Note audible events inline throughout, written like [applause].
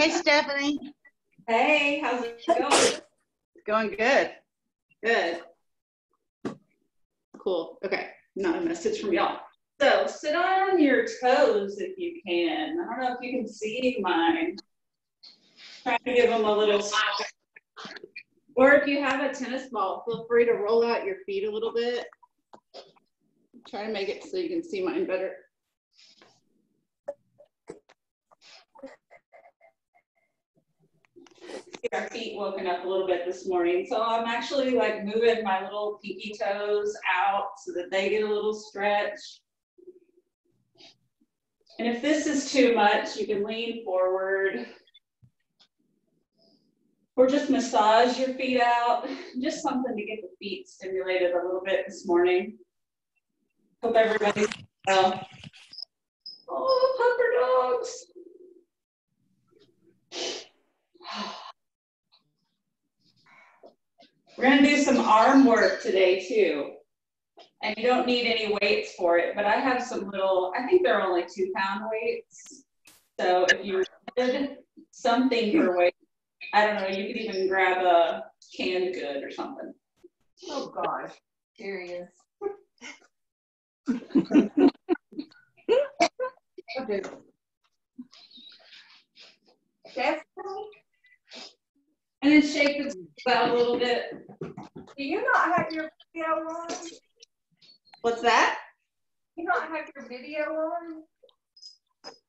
Hey, Stephanie. Hey, how's it going? It's going good. Good. Cool. Okay. Not a message from y'all. So sit on your toes if you can. I don't know if you can see mine. Trying to give them a little. Or if you have a tennis ball, feel free to roll out your feet a little bit. Try to make it so you can see mine better. Our feet woken up a little bit this morning. So I'm actually like moving my little pinky toes out so that they get a little stretch. And if this is too much, you can lean forward or just massage your feet out. Just something to get the feet stimulated a little bit this morning. Hope everybody's well. Oh, pupper dogs. We're gonna do some arm work today too. And you don't need any weights for it, but I have some little, I think they're only two pound weights. So if you did something for hmm. weight, I don't know, you could even grab a canned good or something. Oh gosh, serious. okay. Stephanie? And then shake the out a little bit. Do you not have your video on? What's that? You not have your video on?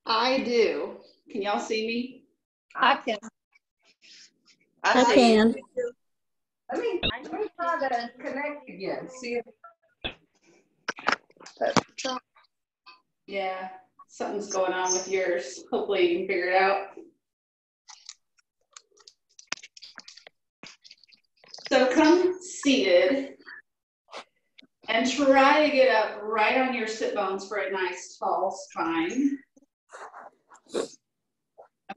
I do. Can y'all see me? I can. I, I can. Let me, let me try to connect again. See if. Yeah, something's going on with yours. Hopefully you can figure it out. So come seated and try to get up right on your sit bones for a nice tall spine.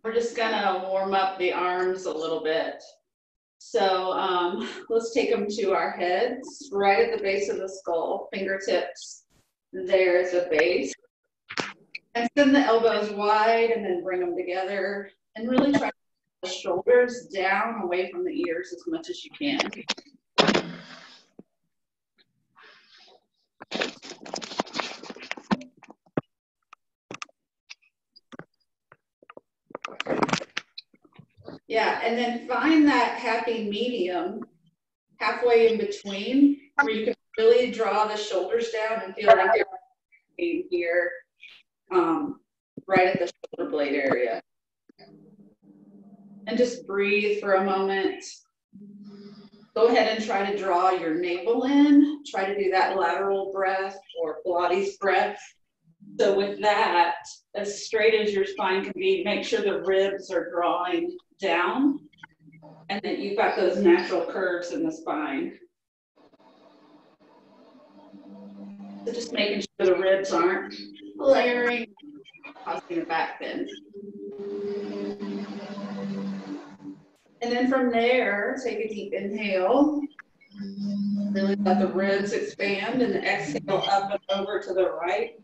We're just gonna warm up the arms a little bit. So um, let's take them to our heads, right at the base of the skull, fingertips. There's a base. And send the elbows wide and then bring them together and really try to the shoulders down away from the ears as much as you can. Yeah, and then find that happy medium halfway in between where you can really draw the shoulders down and feel like you're here um, right at the shoulder blade area and just breathe for a moment. Go ahead and try to draw your navel in. Try to do that lateral breath or Pilates breath. So with that, as straight as your spine can be, make sure the ribs are drawing down and then you've got those natural curves in the spine. So just making sure the ribs aren't layering, causing a back bend. And then from there, take a deep inhale. Really let the ribs expand and exhale up and over to the right.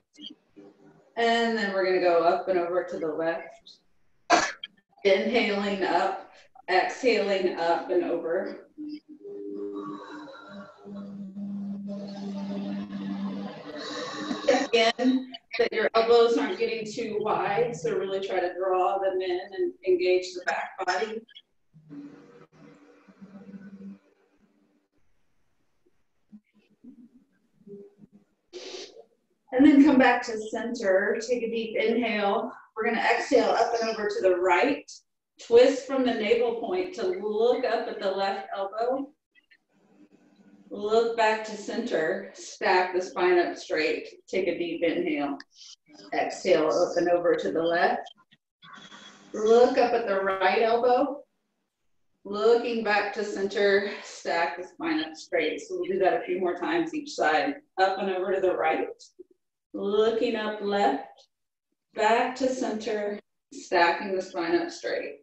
And then we're going to go up and over to the left. Inhaling up, exhaling up and over. Again, that your elbows aren't getting too wide, so really try to draw them in and engage the back body. And then come back to center. Take a deep inhale. We're going to exhale up and over to the right. Twist from the navel point to look up at the left elbow. Look back to center. Stack the spine up straight. Take a deep inhale. Exhale up and over to the left. Look up at the right elbow. Looking back to center, stack the spine up straight. So we'll do that a few more times each side. Up and over to the right looking up left, back to center, stacking the spine up straight.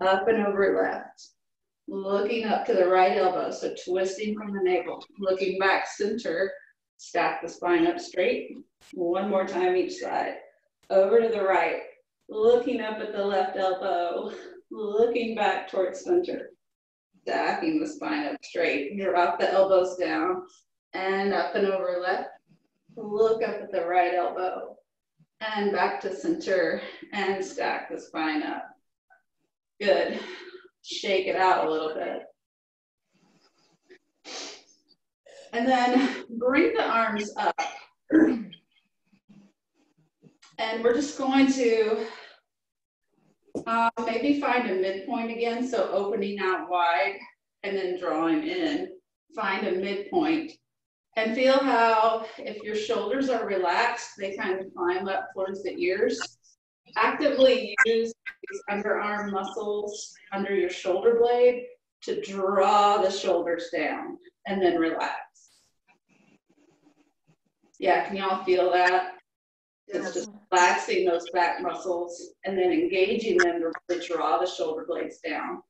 Up and over left, looking up to the right elbow, so twisting from the navel, looking back center, stack the spine up straight. One more time each side. Over to the right, looking up at the left elbow, looking back towards center, stacking the spine up straight, drop the elbows down, and up and over left, look up at the right elbow, and back to center, and stack the spine up. Good. Shake it out a little bit. And then bring the arms up. And we're just going to uh, maybe find a midpoint again. So opening out wide and then drawing in. Find a midpoint and feel how if your shoulders are relaxed, they kind of climb up towards the ears. Actively use these underarm muscles under your shoulder blade to draw the shoulders down and then relax. Yeah, can y'all feel that? It's just relaxing those back muscles and then engaging them to really draw the shoulder blades down.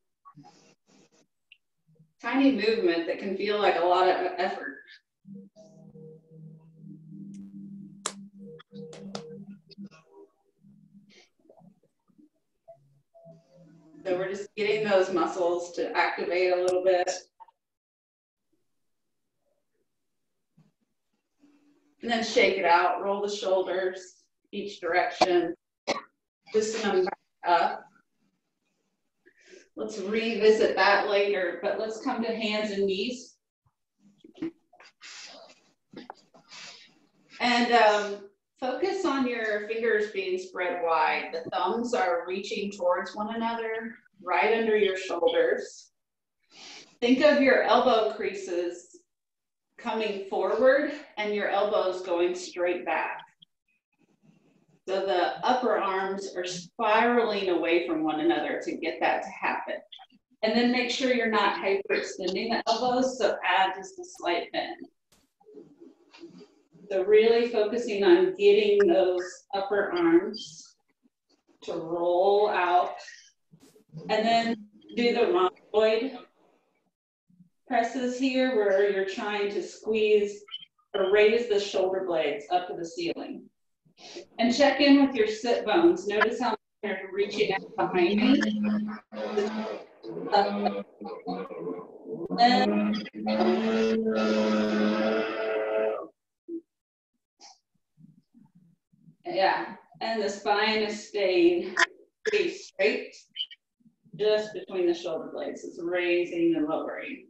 Tiny movement that can feel like a lot of effort. So we're just getting those muscles to activate a little bit. And then shake it out, roll the shoulders each direction, just them back up. Let's revisit that later, but let's come to hands and knees. And um, focus on your fingers being spread wide. The thumbs are reaching towards one another, right under your shoulders. Think of your elbow creases coming forward and your elbows going straight back. So the upper arms are spiraling away from one another to get that to happen. And then make sure you're not hyperextending the elbows, so add just a slight bend. So really focusing on getting those upper arms to roll out. And then do the rhomboid presses here where you're trying to squeeze or raise the shoulder blades up to the ceiling. And check in with your sit bones. Notice how they're reaching out behind me. Yeah, and the spine is staying pretty straight, just between the shoulder blades. It's raising and lowering.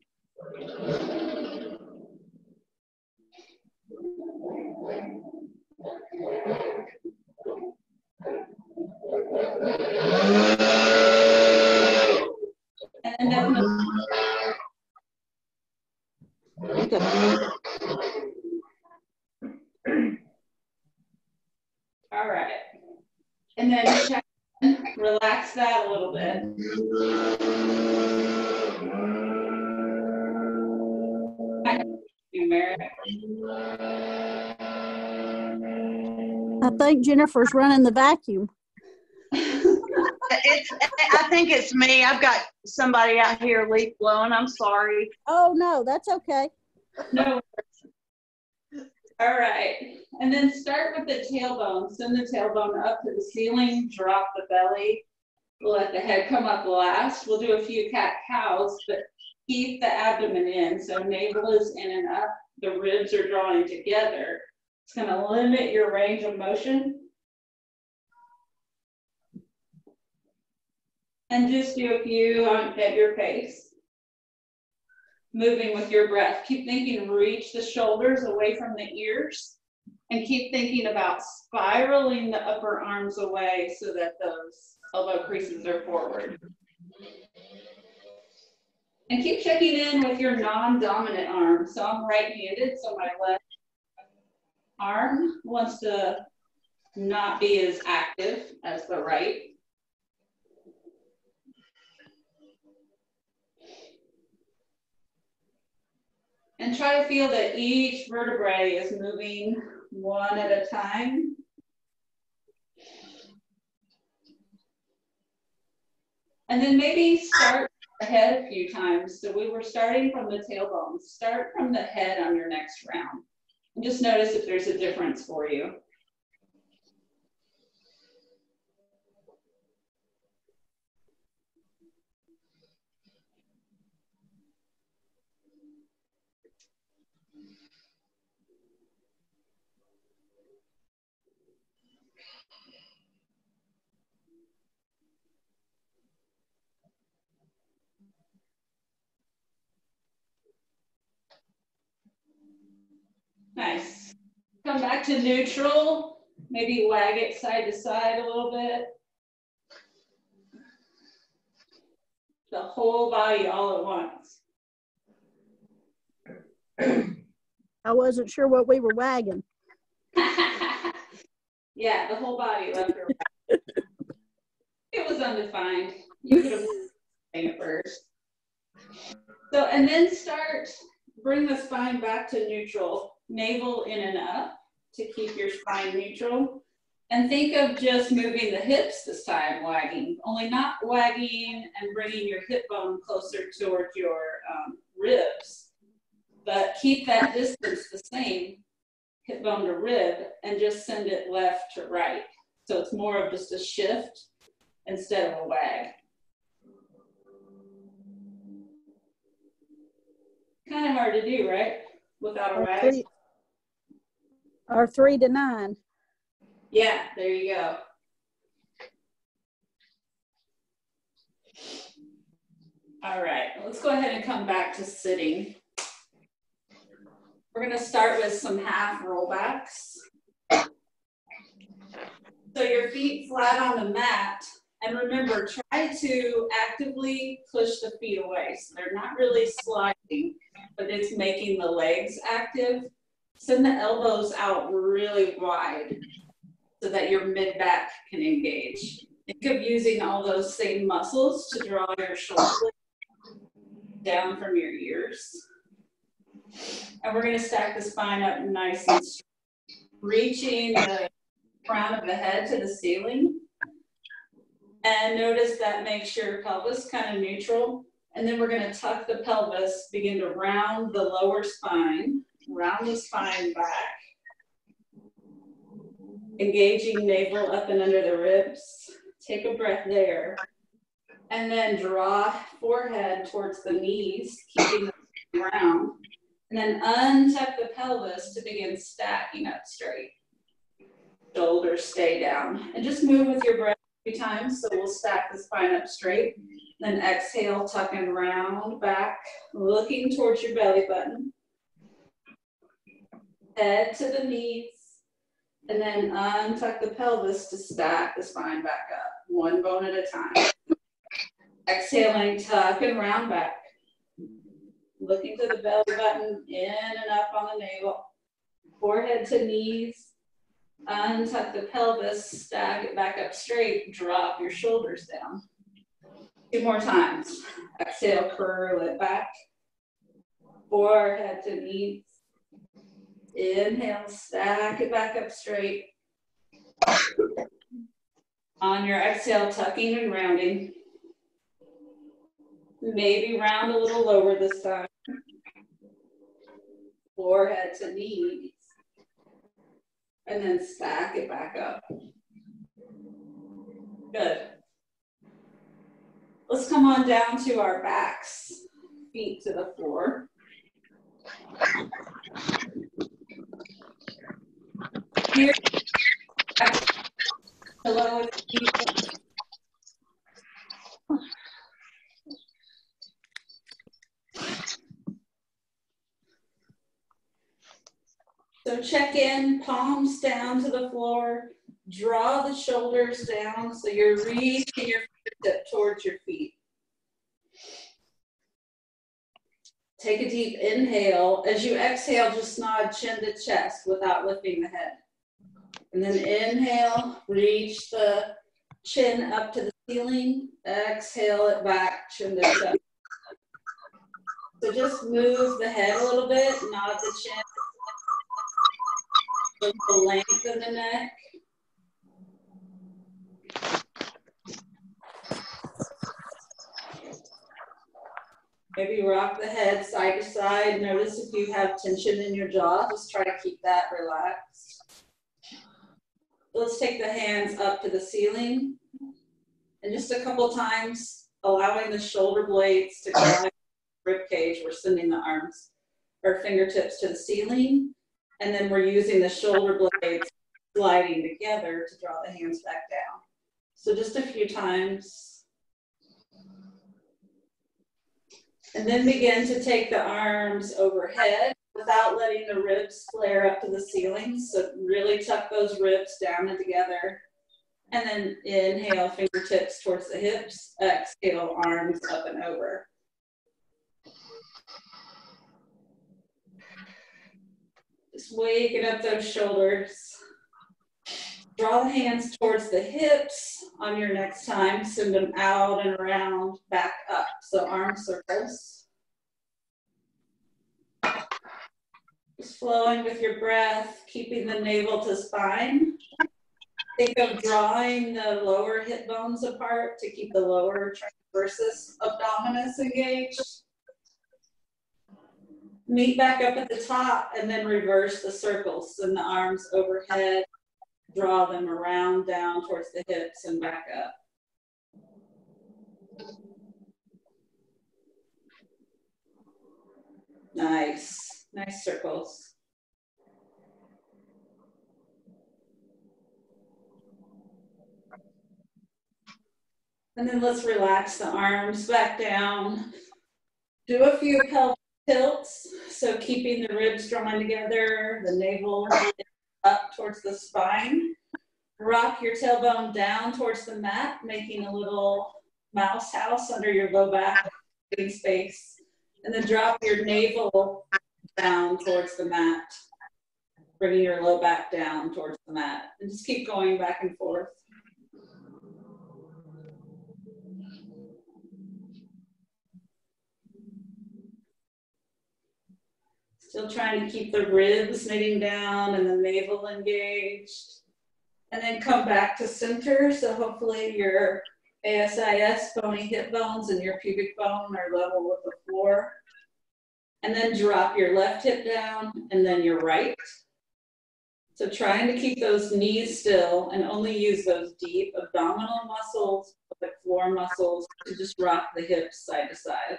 And then All right. And then check, relax that a little bit. I think Jennifer's running the vacuum. It's, I think it's me. I've got somebody out here leaf blowing. I'm sorry. Oh, no, that's okay. No. All right. And then start with the tailbone. Send the tailbone up to the ceiling, drop the belly. Let the head come up last. We'll do a few cat cows, but keep the abdomen in. So navel is in and up. The ribs are drawing together. It's going to limit your range of motion. And just do a few on, at your pace. Moving with your breath. Keep thinking, reach the shoulders away from the ears. And keep thinking about spiraling the upper arms away so that those elbow creases are forward. And keep checking in with your non-dominant arm. So I'm right-handed, so my left arm wants to not be as active as the right. And try to feel that each vertebrae is moving one at a time. And then maybe start ahead a few times. So we were starting from the tailbone. Start from the head on your next round. And just notice if there's a difference for you. Nice. Come back to neutral. Maybe wag it side to side a little bit. The whole body all at once. [clears throat] I wasn't sure what we were wagging. [laughs] yeah, the whole body left or right. it was undefined. You could have it first. So, and then start, bring the spine back to neutral, navel in and up to keep your spine neutral. And think of just moving the hips this time, wagging, only not wagging and bringing your hip bone closer toward your um, ribs, but keep that distance the same, hip bone to rib, and just send it left to right. So it's more of just a shift instead of a wag. Kind of hard to do, right? Without a wag. Or three to nine. Yeah, there you go. All right, let's go ahead and come back to sitting. We're gonna start with some half rollbacks. So your feet flat on the mat, and remember, try to actively push the feet away. So they're not really sliding, but it's making the legs active. Send the elbows out really wide so that your mid back can engage. Think of using all those same muscles to draw your shoulder down from your ears. And we're gonna stack the spine up nice and straight, reaching the crown of the head to the ceiling. And notice that makes your pelvis kind of neutral. And then we're gonna tuck the pelvis, begin to round the lower spine, round the spine back engaging navel up and under the ribs. Take a breath there. And then draw forehead towards the knees, keeping the ground. And then untuck the pelvis to begin stacking up straight. Shoulders stay down. And just move with your breath three times. So we'll stack the spine up straight. Then exhale, tuck and round back, looking towards your belly button. Head to the knees. And then untuck the pelvis to stack the spine back up, one bone at a time. Exhaling, tuck and round back. Looking to the belly button, in and up on the navel. Forehead to knees. Untuck the pelvis, stack it back up straight, drop your shoulders down. Two more times. Exhale, curl it back. Forehead to knees. Inhale, stack it back up straight. On your exhale, tucking and rounding. Maybe round a little lower this time. Forehead to knees. And then stack it back up. Good. Let's come on down to our backs, feet to the floor. So check in, palms down to the floor, draw the shoulders down so you're reaching your fingertip towards your feet. Take a deep inhale. As you exhale, just nod chin to chest without lifting the head. And then inhale, reach the chin up to the ceiling. Exhale it back, chin to chest. So just move the head a little bit, nod the chin. The length of the neck. Maybe rock the head side to side. Notice if you have tension in your jaw, just try to keep that relaxed. Let's take the hands up to the ceiling. And just a couple times, allowing the shoulder blades to connect [coughs] rib cage. We're sending the arms or fingertips to the ceiling. And then we're using the shoulder blades sliding together to draw the hands back down. So just a few times. And then begin to take the arms overhead without letting the ribs flare up to the ceiling. So really tuck those ribs down and together. And then inhale, fingertips towards the hips. Exhale, arms up and over. Just waking up those shoulders. Draw the hands towards the hips on your next time. Send them out and around, back up. So arm circles. Flowing with your breath, keeping the navel to spine. Think of drawing the lower hip bones apart to keep the lower transversus abdominis engaged. Meet back up at the top and then reverse the circles. Send the arms overhead, draw them around down towards the hips and back up. Nice, nice circles. And then let's relax the arms back down. Do a few pelvic tilts. So keeping the ribs drawn together, the navel up towards the spine. Rock your tailbone down towards the mat, making a little mouse house under your low back, space. And then drop your navel down towards the mat, bringing your low back down towards the mat. And just keep going back and forth. Still trying to keep the ribs knitting down and the navel engaged. And then come back to center. So hopefully your ASIS bony hip bones and your pubic bone are level with the floor. And then drop your left hip down and then your right. So trying to keep those knees still and only use those deep abdominal muscles, the floor muscles to just rock the hips side to side.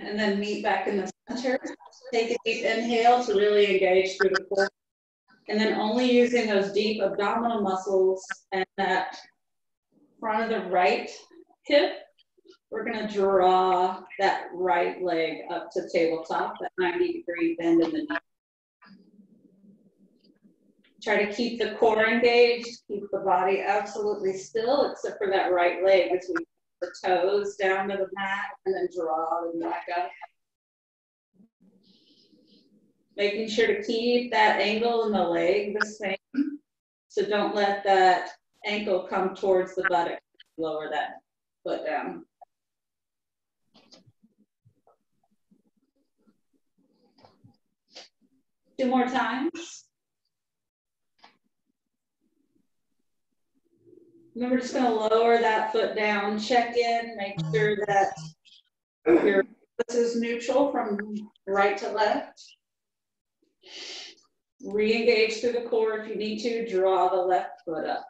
And then meet back in the. Take a deep inhale to really engage through the core. And then only using those deep abdominal muscles and that front of the right hip, we're gonna draw that right leg up to tabletop, that 90 degree bend in the knee. Try to keep the core engaged, keep the body absolutely still, except for that right leg as we put the toes down to the mat and then draw them back up. Making sure to keep that angle in the leg the same. So don't let that ankle come towards the buttock. Lower that foot down. Two more times. We're just gonna lower that foot down, check in, make sure that your this is neutral from right to left. Re-engage through the core if you need to, draw the left foot up.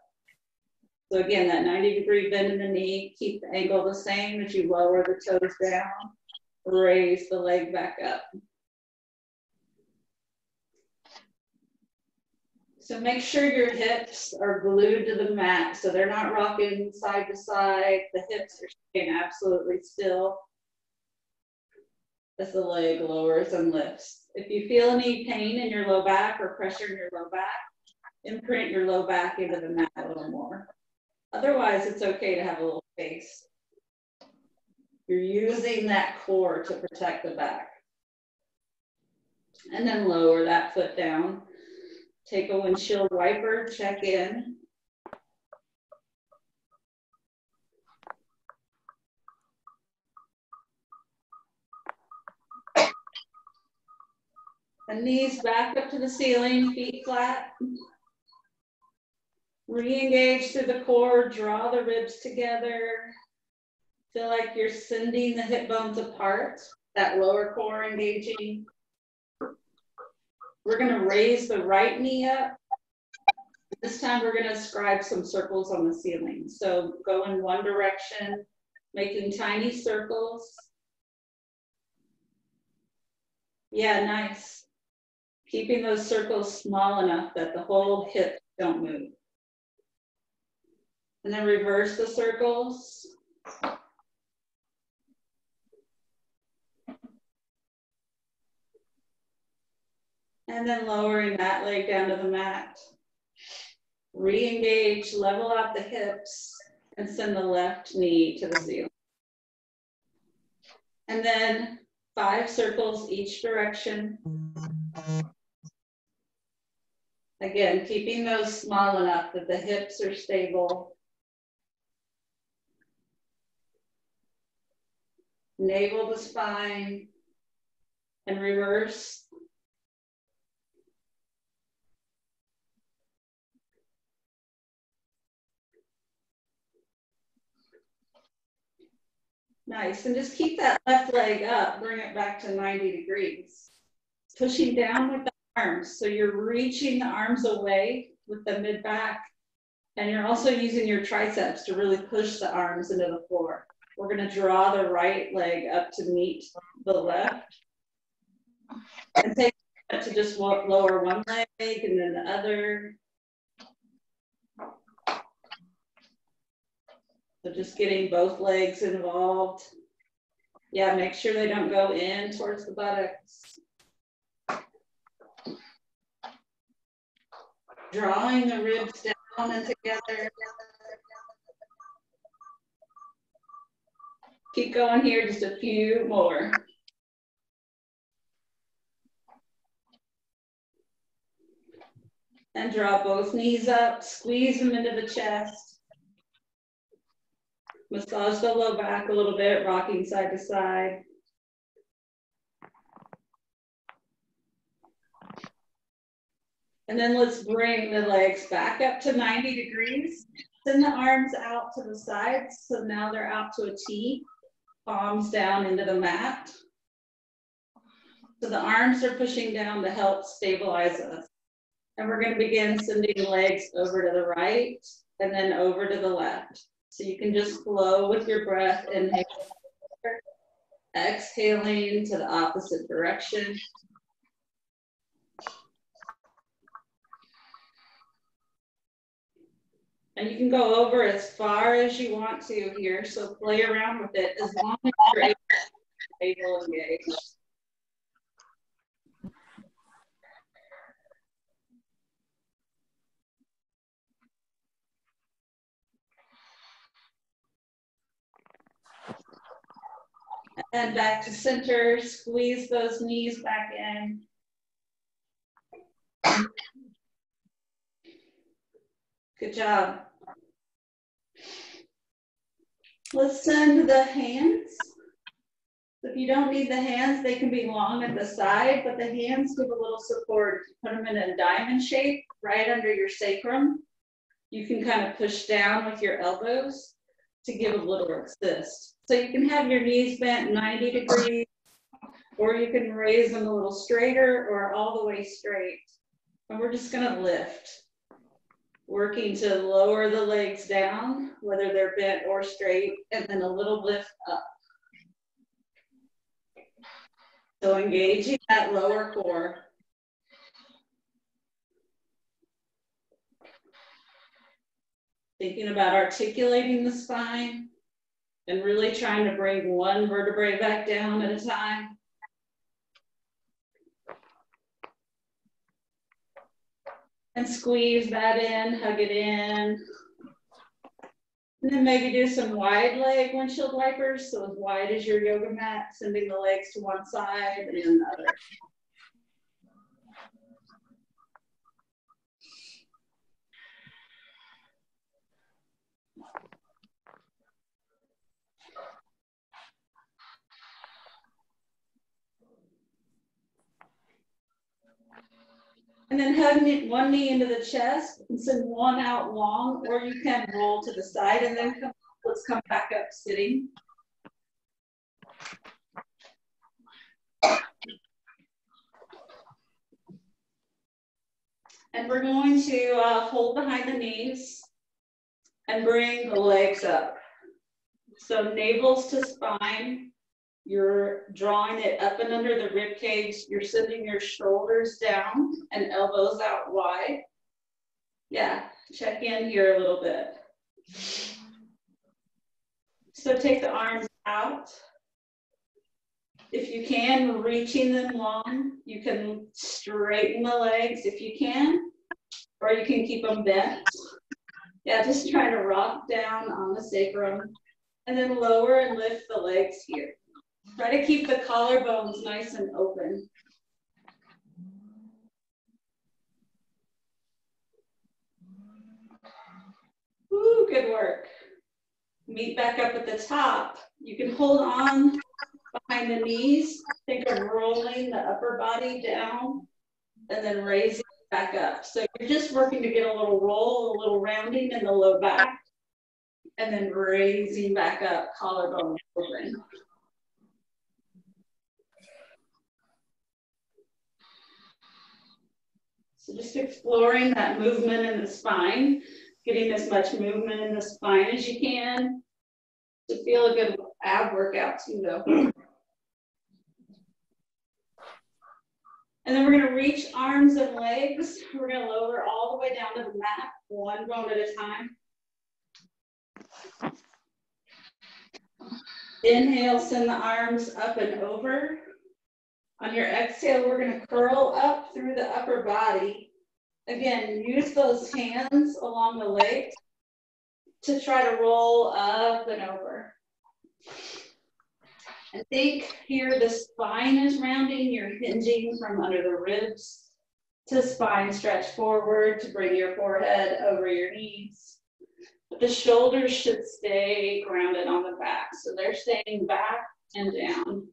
So again, that 90 degree bend in the knee, keep the angle the same as you lower the toes down, raise the leg back up. So make sure your hips are glued to the mat so they're not rocking side to side. The hips are staying absolutely still as the leg lowers and lifts. If you feel any pain in your low back or pressure in your low back, imprint your low back into the mat a little more. Otherwise, it's okay to have a little space. You're using that core to protect the back. And then lower that foot down. Take a windshield wiper, check in. The knees back up to the ceiling, feet flat. Re-engage through the core, draw the ribs together. Feel like you're sending the hip bones apart, that lower core engaging. We're gonna raise the right knee up. This time we're gonna scribe some circles on the ceiling. So go in one direction, making tiny circles. Yeah, nice. Keeping those circles small enough that the whole hip don't move. And then reverse the circles. And then lowering that leg down to the mat. Re-engage, level out the hips, and send the left knee to the ceiling. And then five circles each direction. Again, keeping those small enough that the hips are stable. Navel to spine and reverse. Nice, and just keep that left leg up, bring it back to 90 degrees. Pushing down with the arms, so you're reaching the arms away with the mid back, and you're also using your triceps to really push the arms into the floor. We're gonna draw the right leg up to meet the left. And take to just lower one leg and then the other. So just getting both legs involved. Yeah, make sure they don't go in towards the buttocks. Drawing the ribs down and together. Keep going here, just a few more. And draw both knees up, squeeze them into the chest. Massage the low back a little bit, rocking side to side. And then let's bring the legs back up to 90 degrees. Send the arms out to the sides. So now they're out to a T, palms down into the mat. So the arms are pushing down to help stabilize us. And we're gonna begin sending the legs over to the right and then over to the left. So you can just flow with your breath, inhale, exhaling to the opposite direction. And you can go over as far as you want to here, so play around with it as long as you're able to engage. And back to center, squeeze those knees back in. Good job. Let's send the hands. If you don't need the hands, they can be long at the side, but the hands give a little support. Put them in a diamond shape right under your sacrum. You can kind of push down with your elbows to give a little assist. So you can have your knees bent 90 degrees, or you can raise them a little straighter or all the way straight. And we're just gonna lift, working to lower the legs down, whether they're bent or straight, and then a little lift up. So engaging that lower core. Thinking about articulating the spine and really trying to bring one vertebrae back down at a time. And squeeze that in, hug it in. And then maybe do some wide leg windshield wipers. So as wide as your yoga mat, sending the legs to one side and the other. and then hug knee, one knee into the chest and send one out long, or you can roll to the side and then come, let's come back up sitting. And we're going to uh, hold behind the knees and bring the legs up. So navels to spine, you're drawing it up and under the rib cage. You're sending your shoulders down and elbows out wide. Yeah, check in here a little bit. So take the arms out. If you can, reaching them long, you can straighten the legs if you can, or you can keep them bent. Yeah, just try to rock down on the sacrum and then lower and lift the legs here. Try to keep the collarbones nice and open. Woo, good work. Meet back up at the top. You can hold on behind the knees. Think of rolling the upper body down and then raising back up. So you're just working to get a little roll, a little rounding in the low back, and then raising back up, collarbone open. So just exploring that movement in the spine, getting as much movement in the spine as you can to feel a good ab workout too though. And then we're gonna reach arms and legs. [laughs] We're gonna lower all the way down to the mat, one bone at a time. Inhale, send the arms up and over. On your exhale, we're gonna curl up through the upper body. Again, use those hands along the legs to try to roll up and over. And think here the spine is rounding, you're hinging from under the ribs to spine stretch forward to bring your forehead over your knees. But the shoulders should stay grounded on the back. So they're staying back and down.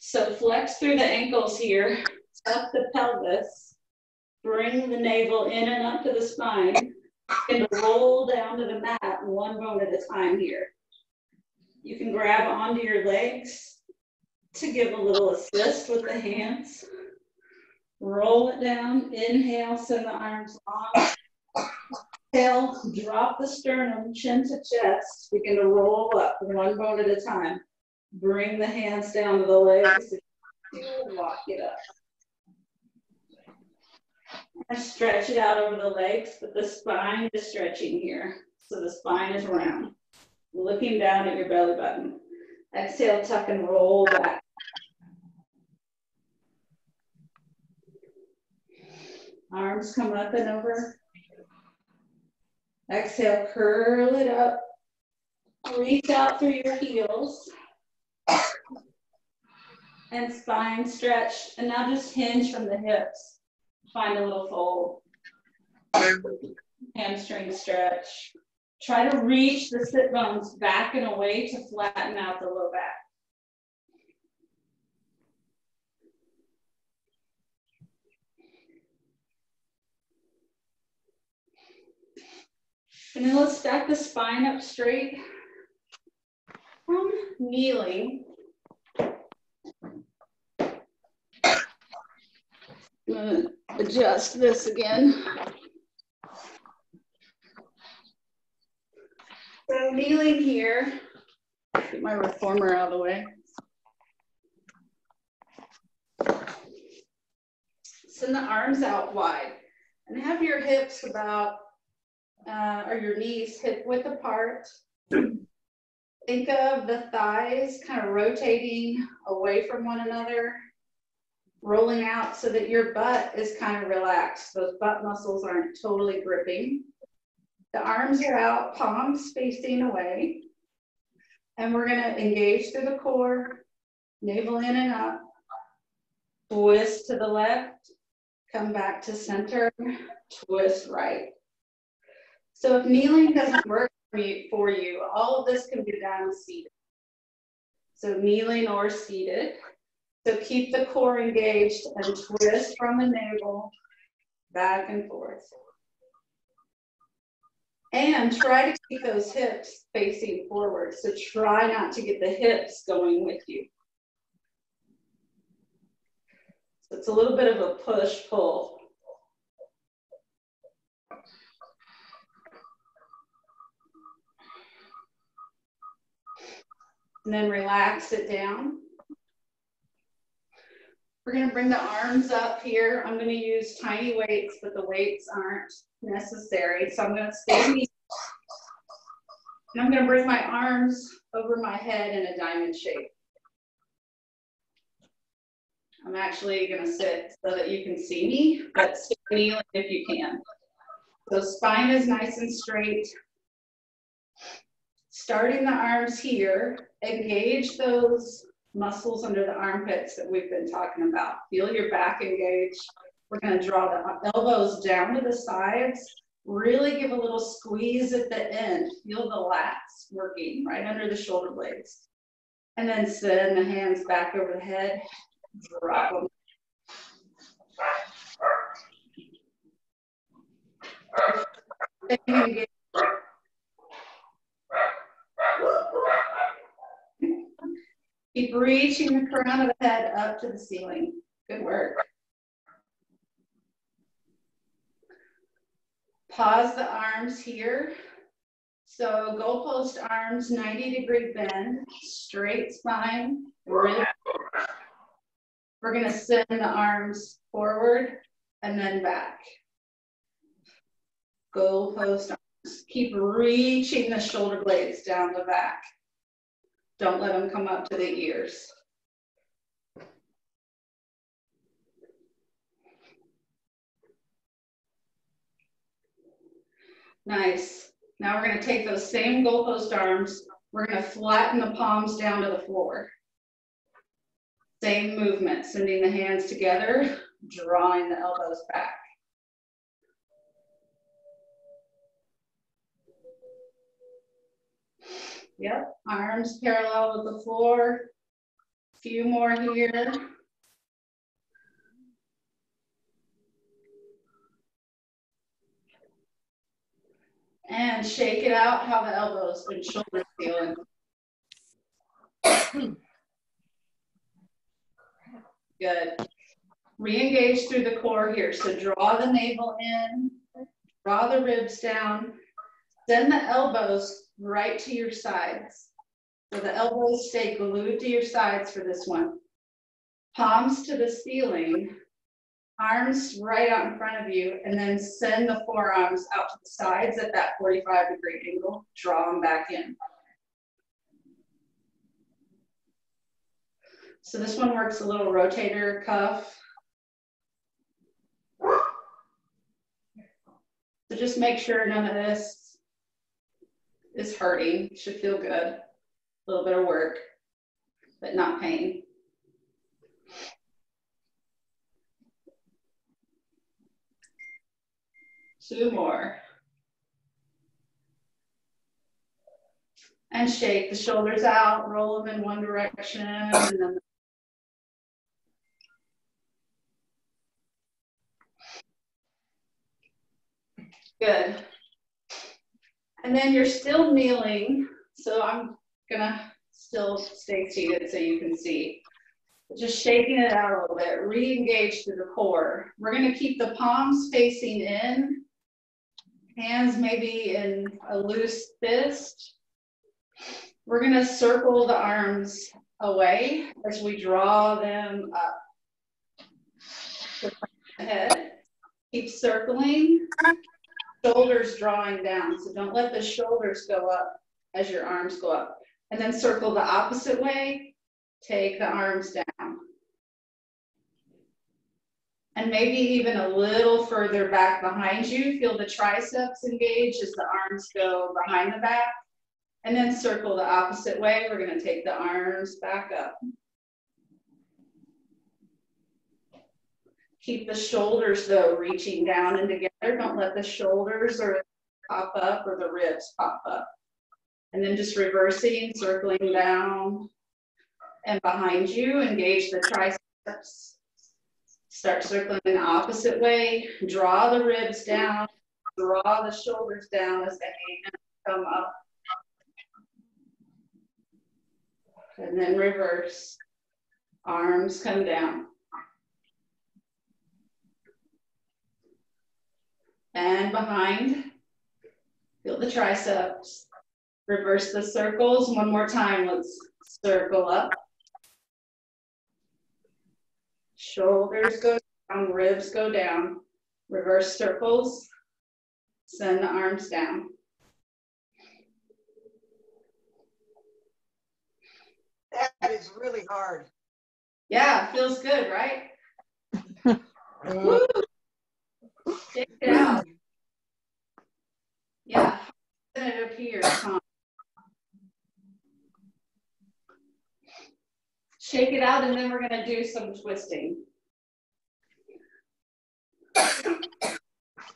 So flex through the ankles here, tuck the pelvis, bring the navel in and up to the spine, and roll down to the mat one bone at a time here. You can grab onto your legs to give a little assist with the hands. Roll it down, inhale, send the arms long. Exhale, drop the sternum, chin to chest. Begin to roll up one bone at a time. Bring the hands down to the legs. and Walk it up. And stretch it out over the legs, but the spine is stretching here. So the spine is round. Looking down at your belly button. Exhale, tuck and roll back. Arms come up and over. Exhale, curl it up. Reach out through your heels. And spine stretch. And now just hinge from the hips. Find a little fold. Hamstring stretch. Try to reach the sit bones back and away to flatten out the low back. And then let's stack the spine up straight from kneeling. I'm gonna adjust this again. So kneeling here, get my reformer out of the way. Send the arms out wide and have your hips about, uh, or your knees hip width apart. Think of the thighs kind of rotating away from one another, rolling out so that your butt is kind of relaxed. Those butt muscles aren't totally gripping. The arms are out, palms facing away. And we're gonna engage through the core, navel in and up, twist to the left, come back to center, twist right. So if kneeling doesn't work for you, for you all of this can be done seated. So kneeling or seated. So keep the core engaged and twist from the navel back and forth. And try to keep those hips facing forward. So try not to get the hips going with you. So it's a little bit of a push pull. And then relax it down. We're gonna bring the arms up here. I'm gonna use tiny weights, but the weights aren't necessary. So I'm gonna stay knee. And I'm gonna bring my arms over my head in a diamond shape. I'm actually gonna sit so that you can see me, but stay kneeling if you can. So spine is nice and straight. Starting the arms here, engage those muscles under the armpits that we've been talking about. Feel your back engage. We're gonna draw the elbows down to the sides. Really give a little squeeze at the end. Feel the lats working right under the shoulder blades. And then send the hands back over the head. Drop them. Engage Keep reaching the crown of the head up to the ceiling. Good work. Pause the arms here. So goalpost arms, 90 degree bend, straight spine. We're gonna send the arms forward and then back. Goalpost arms. Keep reaching the shoulder blades down the back. Don't let them come up to the ears. Nice. Now we're gonna take those same goalpost arms, we're gonna flatten the palms down to the floor. Same movement, sending the hands together, drawing the elbows back. Yep, arms parallel with the floor. A few more here. And shake it out how the elbows and shoulders feeling. Good. Re-engage through the core here. So draw the navel in, draw the ribs down, send the elbows right to your sides. So the elbows stay glued to your sides for this one. Palms to the ceiling, arms right out in front of you, and then send the forearms out to the sides at that 45 degree angle. Draw them back in. So this one works a little rotator cuff. So just make sure none of this is hurting, should feel good. A little bit of work, but not pain. Two more. And shake the shoulders out, roll them in one direction, and then Good. And then you're still kneeling. So I'm gonna still stay seated so you can see. Just shaking it out a little bit, re-engage through the core. We're gonna keep the palms facing in, hands maybe in a loose fist. We're gonna circle the arms away as we draw them up. Head, keep circling shoulders drawing down. So don't let the shoulders go up as your arms go up. And then circle the opposite way, take the arms down. And maybe even a little further back behind you, feel the triceps engage as the arms go behind the back. And then circle the opposite way. We're gonna take the arms back up. Keep the shoulders though reaching down and together. Don't let the shoulders or pop up or the ribs pop up. And then just reversing, circling down and behind you, engage the triceps. Start circling the opposite way. Draw the ribs down, draw the shoulders down as the hands come up. And then reverse. Arms come down. And behind. Feel the triceps. Reverse the circles one more time. Let's Circle up. Shoulders go down, ribs go down. Reverse circles. Send the arms down. That is really hard. Yeah, feels good, right? [laughs] Woo! Shake it out. Yeah, send it here. Shake it out, and then we're gonna do some twisting.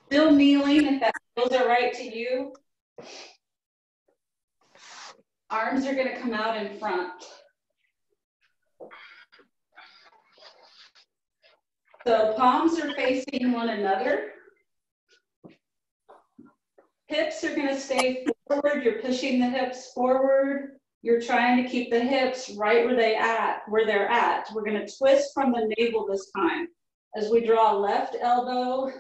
Still kneeling, if that feels all right to you. Arms are gonna come out in front. So palms are facing one another. Hips are gonna stay forward. You're pushing the hips forward. You're trying to keep the hips right where they at, where they're at. We're gonna twist from the navel this time. As we draw left elbow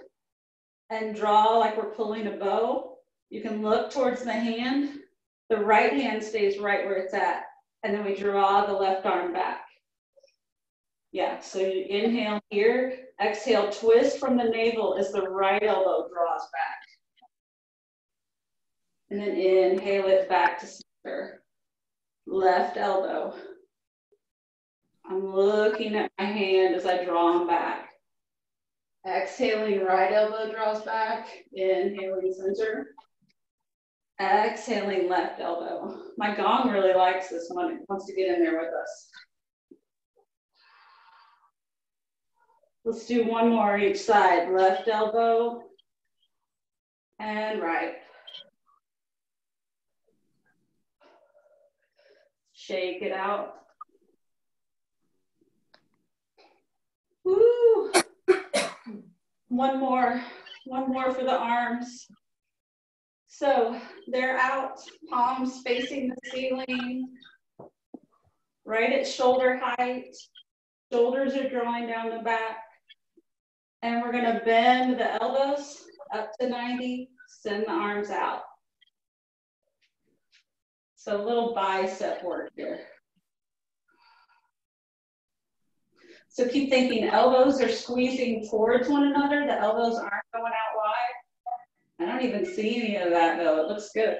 and draw like we're pulling a bow, you can look towards the hand. The right hand stays right where it's at. And then we draw the left arm back. Yeah, so you inhale here, exhale, twist from the navel as the right elbow draws back. And then inhale it back to center. Left elbow. I'm looking at my hand as I draw them back. Exhaling, right elbow draws back. Inhaling center. Exhaling, left elbow. My gong really likes this one. It wants to get in there with us. Let's do one more each side. Left elbow and right. Shake it out. Woo! [coughs] One more, one more for the arms. So they're out, palms facing the ceiling, right at shoulder height. Shoulders are drawing down the back. And we're gonna bend the elbows up to 90, send the arms out. So a little bicep work here. So keep thinking elbows are squeezing towards one another. The elbows aren't going out wide. I don't even see any of that though. It looks good.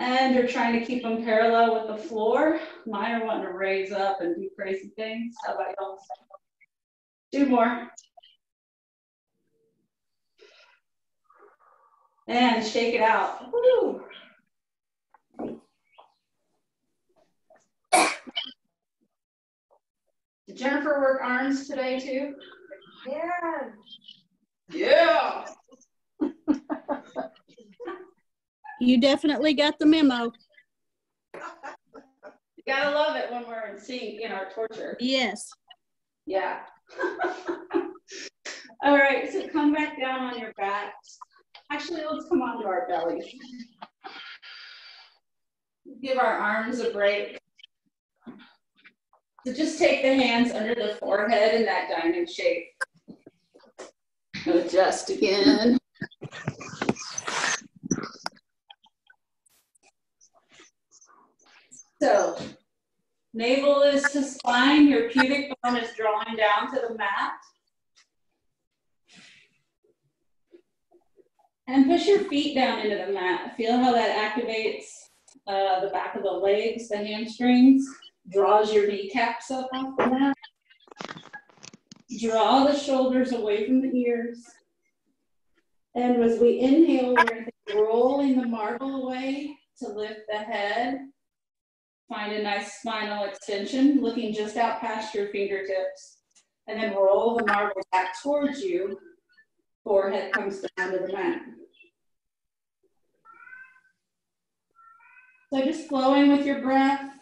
And you're trying to keep them parallel with the floor. Mine are wanting to raise up and do crazy things. How about y'all? Two more. And shake it out. Woo. Did Jennifer work arms today too? Yeah. Yeah. [laughs] You definitely got the memo. You gotta love it when we're in sync in our torture. Yes. Yeah. [laughs] All right, so come back down on your backs. Actually, let's come onto our bellies. Give our arms a break. So just take the hands under the forehead in that diamond shape. Adjust again. So navel is to spine, your pubic bone is drawing down to the mat. And push your feet down into the mat. Feel how that activates uh, the back of the legs, the hamstrings, draws your kneecaps up off the mat. Draw the shoulders away from the ears. And as we inhale, we're rolling the marble away to lift the head. Find a nice spinal extension, looking just out past your fingertips. And then roll the marble back towards you. Forehead comes down to the mat. So just flowing with your breath.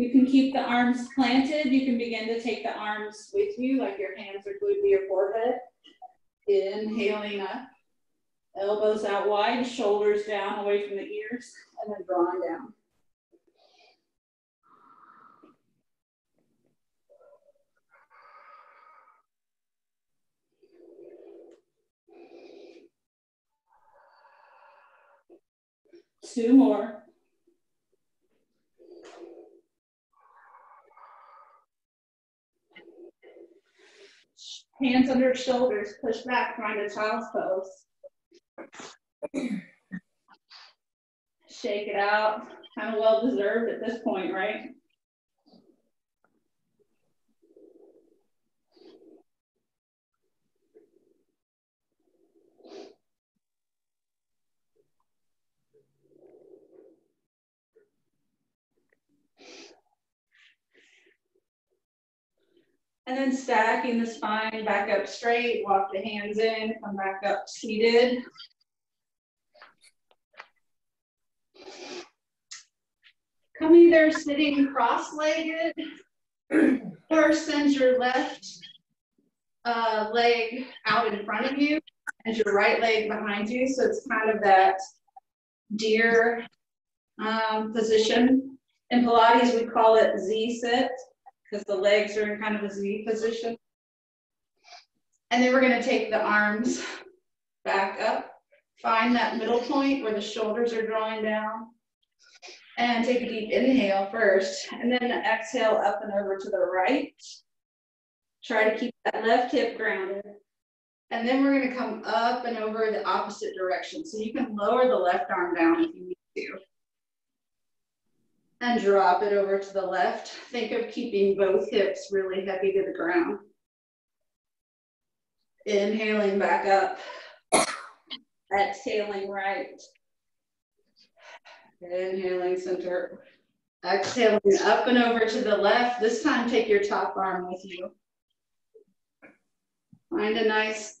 You can keep the arms planted. You can begin to take the arms with you, like your hands are glued to your forehead. Inhaling up, elbows out wide, shoulders down away from the ears, and then drawing down. Two more. Hands under shoulders, push back, find a child's pose. Shake it out, kind of well deserved at this point, right? And then stacking the spine back up straight, walk the hands in, come back up seated. Come either sitting cross-legged [clears throat] or send your left uh, leg out in front of you and your right leg behind you. So it's kind of that deer um, position. In Pilates, we call it Z-sit because the legs are in kind of a Z position. And then we're gonna take the arms back up, find that middle point where the shoulders are drawing down, and take a deep inhale first, and then exhale up and over to the right. Try to keep that left hip grounded. And then we're gonna come up and over the opposite direction. So you can lower the left arm down if you need to and drop it over to the left. Think of keeping both hips really heavy to the ground. Inhaling back up. Exhaling right. Inhaling center. Exhaling up and over to the left. This time take your top arm with you. Find a nice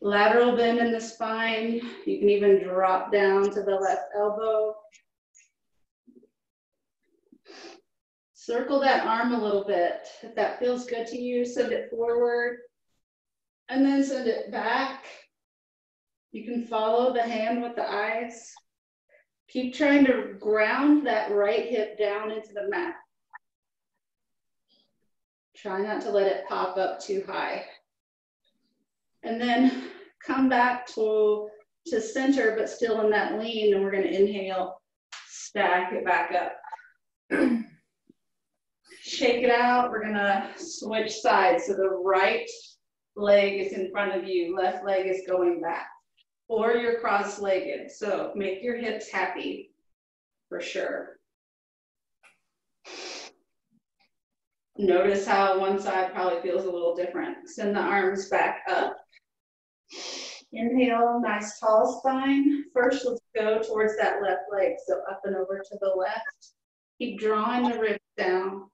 lateral bend in the spine. You can even drop down to the left elbow. Circle that arm a little bit. If that feels good to you, send it forward and then send it back. You can follow the hand with the eyes. Keep trying to ground that right hip down into the mat. Try not to let it pop up too high. And then come back to, to center, but still in that lean, and we're gonna inhale, stack it back up. [clears throat] Shake it out. We're gonna switch sides. So the right leg is in front of you, left leg is going back. Or you're cross-legged. So make your hips happy for sure. Notice how one side probably feels a little different. Send the arms back up. Inhale, nice tall spine. First, let's go towards that left leg. So up and over to the left. Keep drawing the ribs down.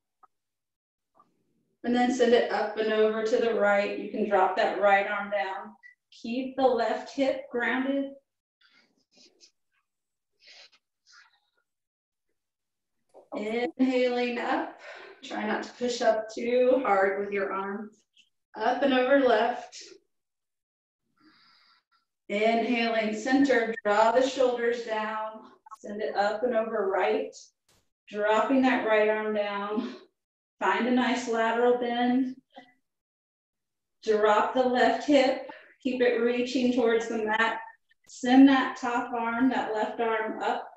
And then send it up and over to the right. You can drop that right arm down. Keep the left hip grounded. Inhaling up. Try not to push up too hard with your arm. Up and over left. Inhaling center, draw the shoulders down. Send it up and over right. Dropping that right arm down. Find a nice lateral bend. Drop the left hip. Keep it reaching towards the mat. Send that top arm, that left arm up.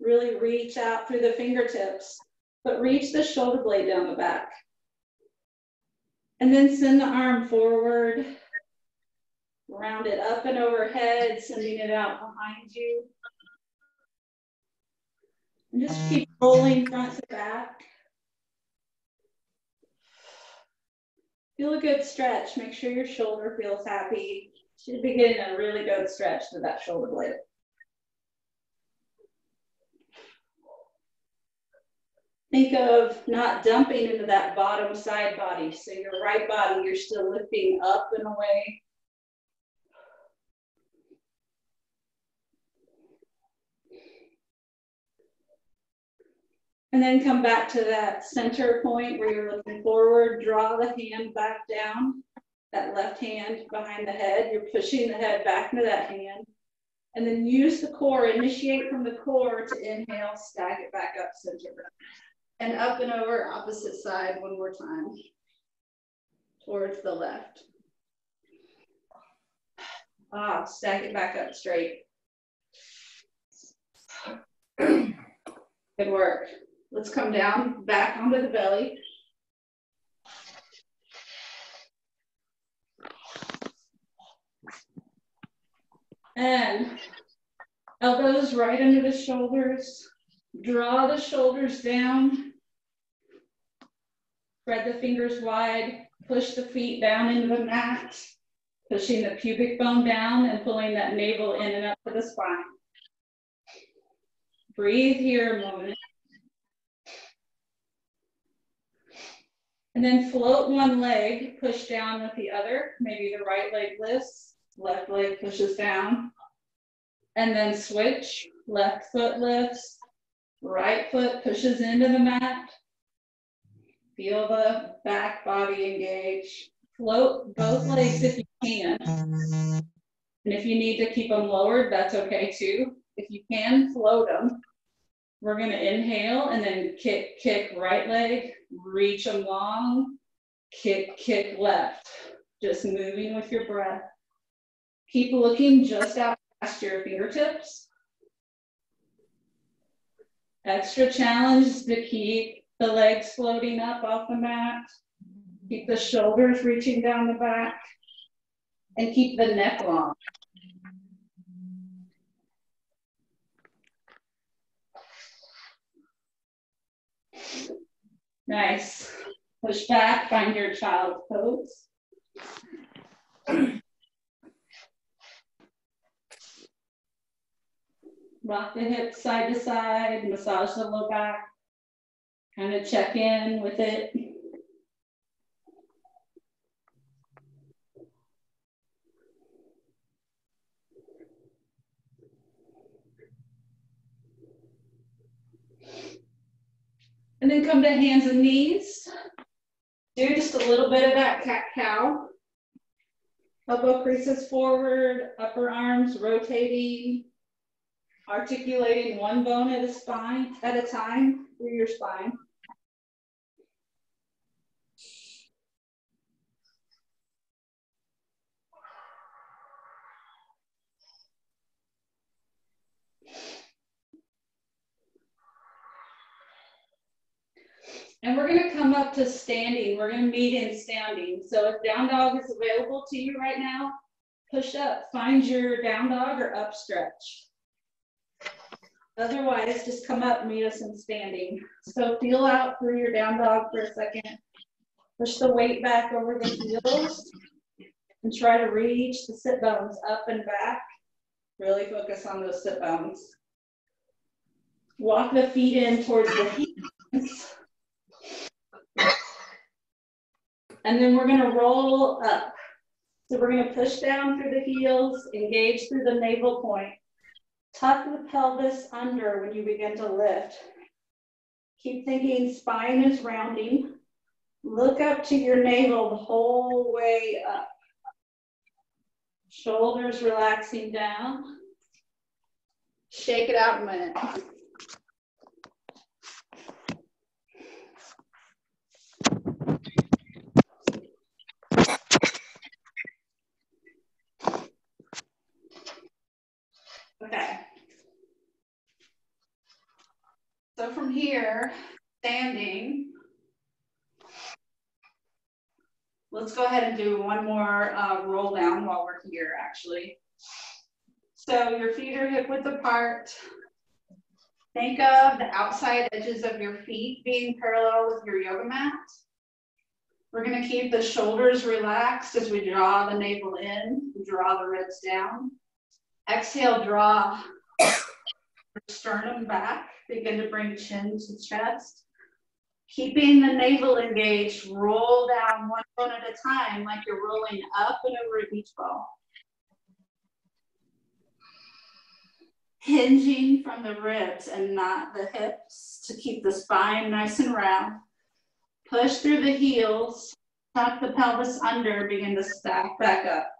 Really reach out through the fingertips, but reach the shoulder blade down the back. And then send the arm forward. Round it up and overhead, sending it out behind you. And just keep rolling front to back. Feel a good stretch. Make sure your shoulder feels happy. Should be getting a really good stretch to that shoulder blade. Think of not dumping into that bottom side body. So your right body, you're still lifting up and away. And then come back to that center point where you're looking forward, draw the hand back down, that left hand behind the head. You're pushing the head back into that hand. And then use the core, initiate from the core to inhale, stack it back up center. And up and over opposite side one more time. Towards the left. Ah, stack it back up straight. Good work. Let's come down back onto the belly. And elbows right under the shoulders. Draw the shoulders down. Spread the fingers wide. Push the feet down into the mat. Pushing the pubic bone down and pulling that navel in and up to the spine. Breathe here a moment. And then float one leg, push down with the other. Maybe the right leg lifts, left leg pushes down. And then switch, left foot lifts, right foot pushes into the mat. Feel the back body engage. Float both legs if you can. And if you need to keep them lowered, that's okay too. If you can, float them. We're gonna inhale and then kick, kick right leg, reach them long, kick, kick left. Just moving with your breath. Keep looking just out past your fingertips. Extra challenge is to keep the legs floating up off the mat. Keep the shoulders reaching down the back and keep the neck long. Nice. Push back, find your child pose. [clears throat] Rock the hips side to side, massage the low back. Kind of check in with it. And then come to hands and knees. Do just a little bit of that cat cow. Elbow creases forward, upper arms rotating, articulating one bone at a spine at a time through your spine. And we're gonna come up to standing. We're gonna meet in standing. So if down dog is available to you right now, push up, find your down dog or up stretch. Otherwise, just come up, and meet us in standing. So feel out through your down dog for a second. Push the weight back over the heels and try to reach the sit bones up and back. Really focus on those sit bones. Walk the feet in towards the heels. And then we're gonna roll up. So we're gonna push down through the heels, engage through the navel point. Tuck the pelvis under when you begin to lift. Keep thinking spine is rounding. Look up to your navel the whole way up. Shoulders relaxing down. Shake it out a minute. Okay. So from here, standing, let's go ahead and do one more uh, roll down while we're here, actually. So your feet are hip width apart. Think of the outside edges of your feet being parallel with your yoga mat. We're gonna keep the shoulders relaxed as we draw the navel in, draw the ribs down. Exhale, draw [coughs] sternum back. Begin to bring chin to chest. Keeping the navel engaged, roll down one bone at a time like you're rolling up and over a beach ball. Hinging from the ribs and not the hips to keep the spine nice and round. Push through the heels, tuck the pelvis under, begin to stack back up.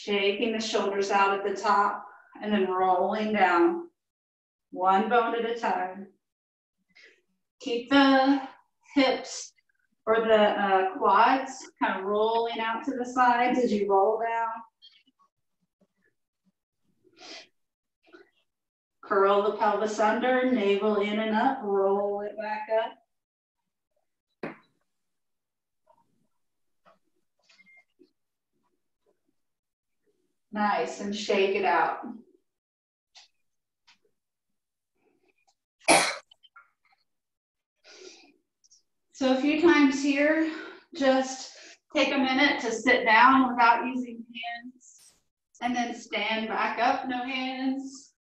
Shaking the shoulders out at the top and then rolling down one bone at a time. Keep the hips or the uh, quads kind of rolling out to the sides as you roll down. Curl the pelvis under, navel in and up, roll it back up. Nice, and shake it out. So a few times here, just take a minute to sit down without using hands and then stand back up, no hands.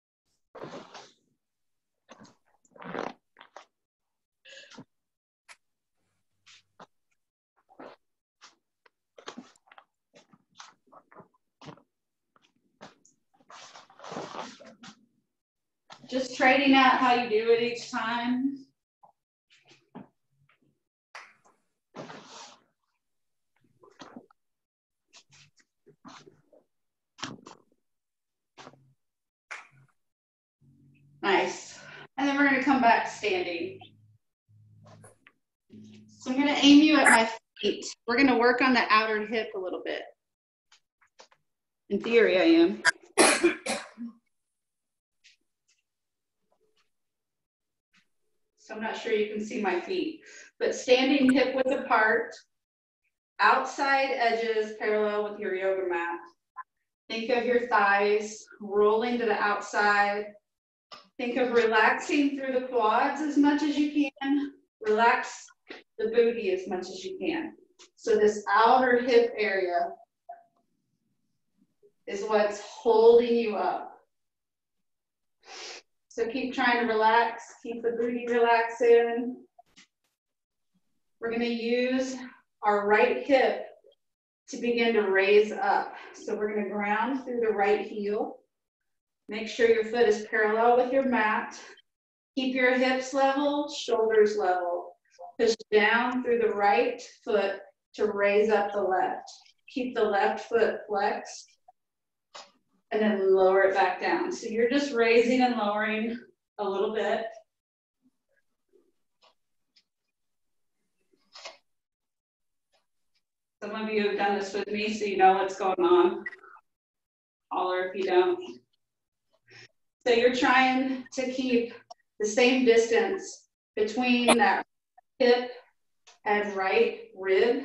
Just trading out how you do it each time. Nice. And then we're gonna come back standing. So I'm gonna aim you at my feet. We're gonna work on the outer hip a little bit. In theory, I am. So I'm not sure you can see my feet, but standing hip width apart, outside edges parallel with your yoga mat. Think of your thighs rolling to the outside. Think of relaxing through the quads as much as you can. Relax the booty as much as you can. So this outer hip area is what's holding you up. So keep trying to relax, keep the booty relaxing. We're gonna use our right hip to begin to raise up. So we're gonna ground through the right heel. Make sure your foot is parallel with your mat. Keep your hips level, shoulders level. Push down through the right foot to raise up the left. Keep the left foot flexed and then lower it back down. So you're just raising and lowering a little bit. Some of you have done this with me, so you know what's going on. Holler if you don't. So you're trying to keep the same distance between that hip and right rib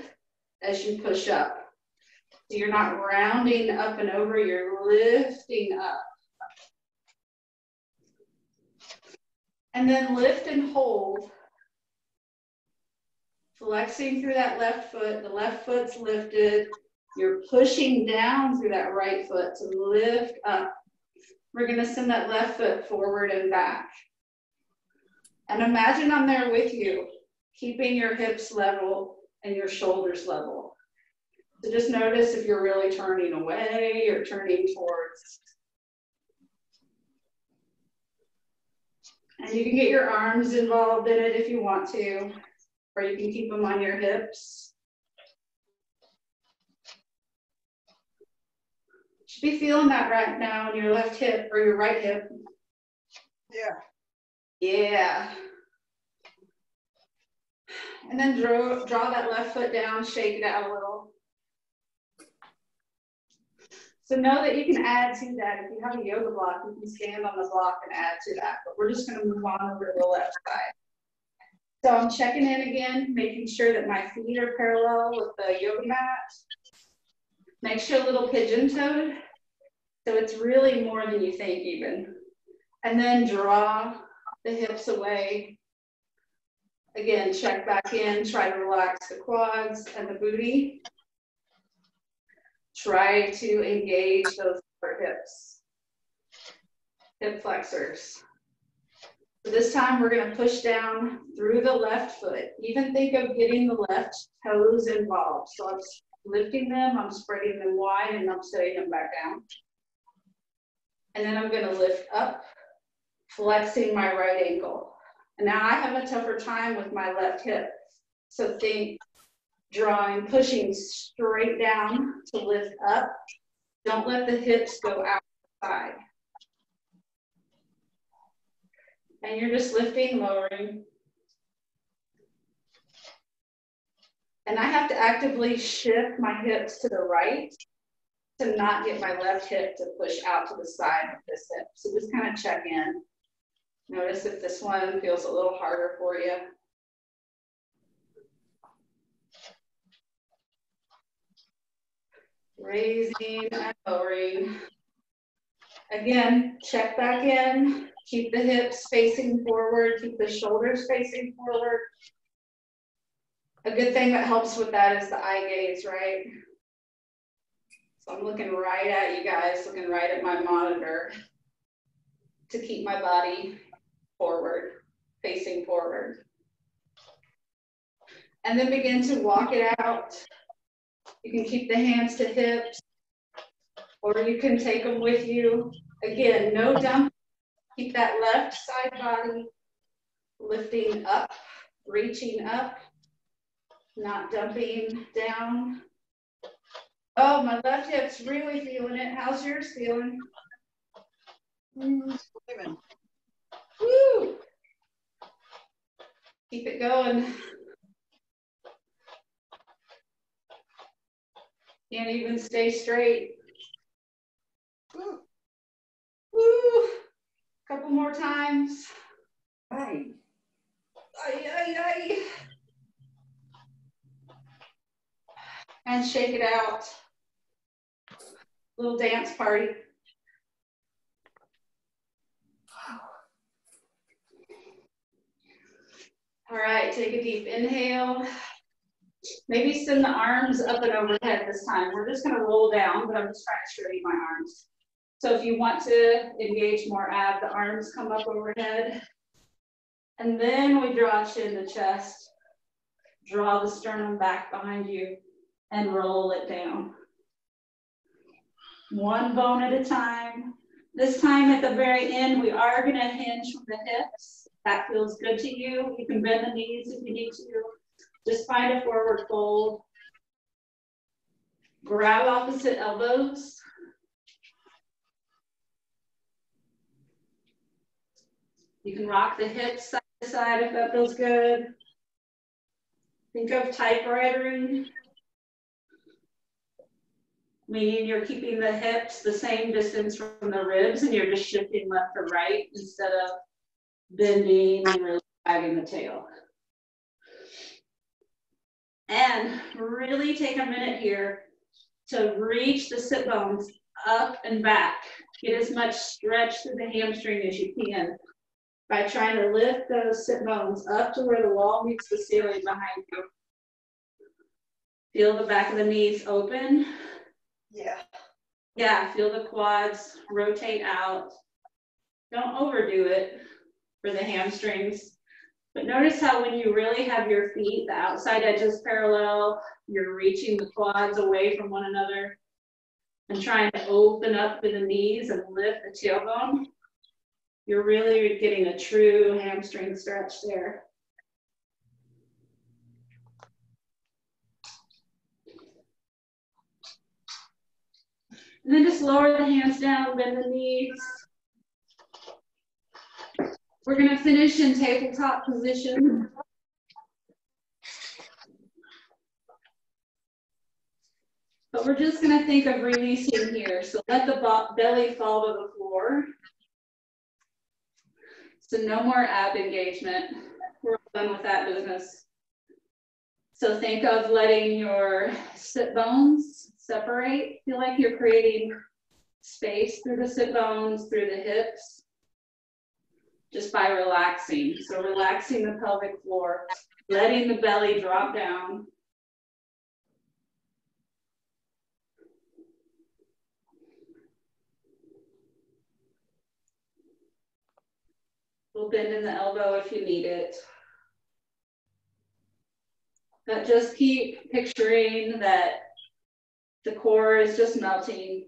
as you push up. So you're not rounding up and over, you're lifting up. And then lift and hold. Flexing through that left foot, the left foot's lifted. You're pushing down through that right foot to lift up. We're gonna send that left foot forward and back. And imagine I'm there with you, keeping your hips level and your shoulders level. So just notice if you're really turning away or turning towards. And you can get your arms involved in it if you want to, or you can keep them on your hips. Should be feeling that right now in your left hip or your right hip. Yeah. Yeah. And then draw, draw that left foot down, shake it out a little. So know that you can add to that. If you have a yoga block, you can stand on the block and add to that. But we're just gonna move on over to the left side. So I'm checking in again, making sure that my feet are parallel with the yoga mat. Makes you a little pigeon toed. So it's really more than you think even. And then draw the hips away. Again, check back in, try to relax the quads and the booty try to engage those hips, hip flexors. So this time we're gonna push down through the left foot. Even think of getting the left toes involved. So I'm lifting them, I'm spreading them wide and I'm setting them back down. And then I'm gonna lift up, flexing my right ankle. And now I have a tougher time with my left hip. So think drawing, pushing straight down to lift up. Don't let the hips go outside. And you're just lifting, lowering. And I have to actively shift my hips to the right to not get my left hip to push out to the side of this hip. So just kind of check in. Notice if this one feels a little harder for you. Raising and lowering. Again, check back in, keep the hips facing forward, keep the shoulders facing forward. A good thing that helps with that is the eye gaze, right? So I'm looking right at you guys, looking right at my monitor to keep my body forward, facing forward. And then begin to walk it out. You can keep the hands to hips, or you can take them with you. Again, no dump. Keep that left side body lifting up, reaching up, not dumping down. Oh, my left hip's really feeling it. How's yours feeling? Mm, Woo! Keep it going. Can't even stay straight. Woo. Woo. Couple more times. Right. Ay, ay, ay. And shake it out. Little dance party. All right, take a deep inhale. Maybe send the arms up and overhead this time. We're just gonna roll down, but I'm just trying to show you my arms. So if you want to engage more ab, the arms come up overhead. And then we draw chin to chest. Draw the sternum back behind you and roll it down. One bone at a time. This time at the very end, we are gonna hinge from the hips. That feels good to you. You can bend the knees if you need to. Just find a forward fold. Grab opposite elbows. You can rock the hips side to side if that feels good. Think of typewritering. Meaning you're keeping the hips the same distance from the ribs and you're just shifting left to right instead of bending and really wagging the tail. And really take a minute here to reach the sit bones up and back. Get as much stretch through the hamstring as you can by trying to lift those sit bones up to where the wall meets the ceiling behind you. Feel the back of the knees open. Yeah. Yeah, feel the quads rotate out. Don't overdo it for the hamstrings. But notice how when you really have your feet, the outside edges parallel, you're reaching the quads away from one another and trying to open up to the knees and lift the tailbone. You're really getting a true hamstring stretch there. And then just lower the hands down, bend the knees. We're gonna finish in tabletop position. But we're just gonna think of releasing here. So let the belly fall to the floor. So no more ab engagement. We're done with that business. So think of letting your sit bones separate. Feel like you're creating space through the sit bones, through the hips, just by relaxing. So relaxing the pelvic floor, letting the belly drop down. We'll bend in the elbow if you need it. But just keep picturing that the core is just melting.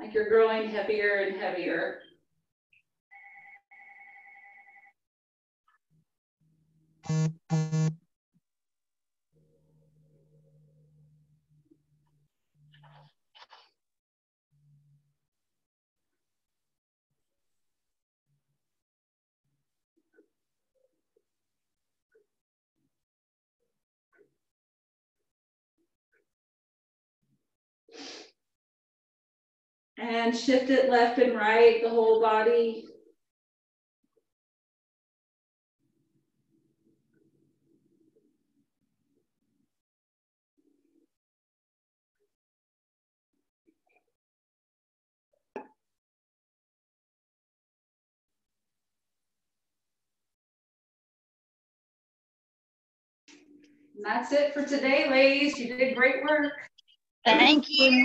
Like you're growing heavier and heavier. and shift it left and right, the whole body. And that's it for today, ladies. You did great work. Thank you.